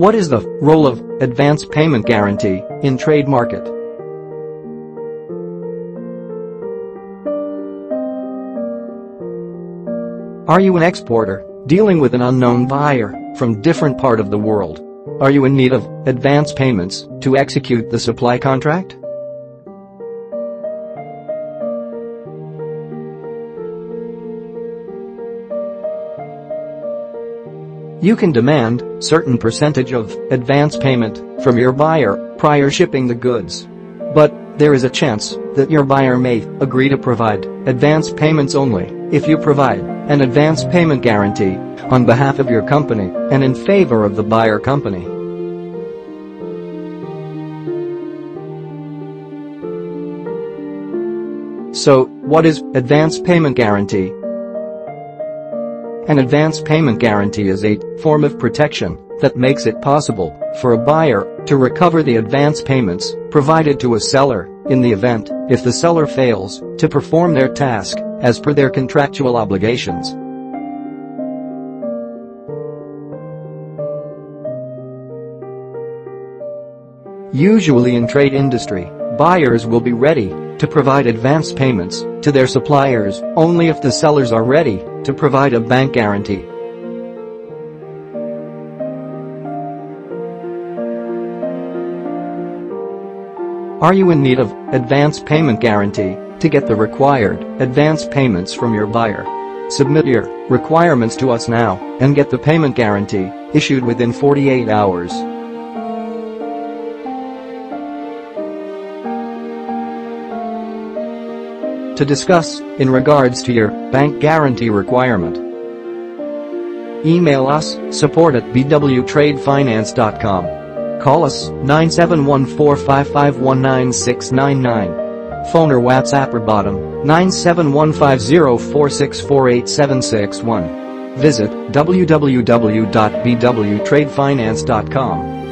What is the role of advance payment guarantee in trade market? Are you an exporter dealing with an unknown buyer from different part of the world? Are you in need of advance payments to execute the supply contract? You can demand certain percentage of advance payment from your buyer prior shipping the goods. But there is a chance that your buyer may agree to provide advance payments only if you provide an advance payment guarantee on behalf of your company and in favor of the buyer company. So, what is advance payment guarantee? An advance payment guarantee is a form of protection that makes it possible for a buyer to recover the advance payments provided to a seller in the event if the seller fails to perform their task as per their contractual obligations. Usually in trade industry, buyers will be ready to provide advance payments to their suppliers only if the sellers are ready to provide a bank guarantee. Are you in need of advance payment guarantee to get the required advance payments from your buyer? Submit your requirements to us now and get the payment guarantee issued within 48 hours. To discuss in regards to your bank guarantee requirement. Email us support at bwtradefinance.com. Call us 97145519699. Phone or WhatsApp or BOTIM 9715046487761. Visit www.bwtradefinance.com.